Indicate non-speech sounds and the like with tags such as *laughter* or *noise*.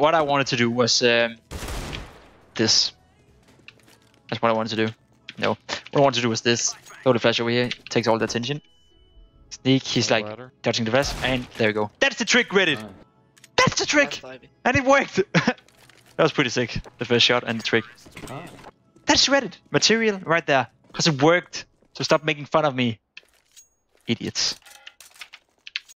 what I wanted to do was um, this. That's what I wanted to do. No, what I wanted to do was this. Throw the flash over here, takes all the attention. Sneak, he's like Ladder. dodging the flash, and there we go. That's the trick, Reddit! That's the trick! And it worked! *laughs* that was pretty sick. The first shot and the trick. That's Reddit! Material right there. Because it worked. So stop making fun of me. Idiots.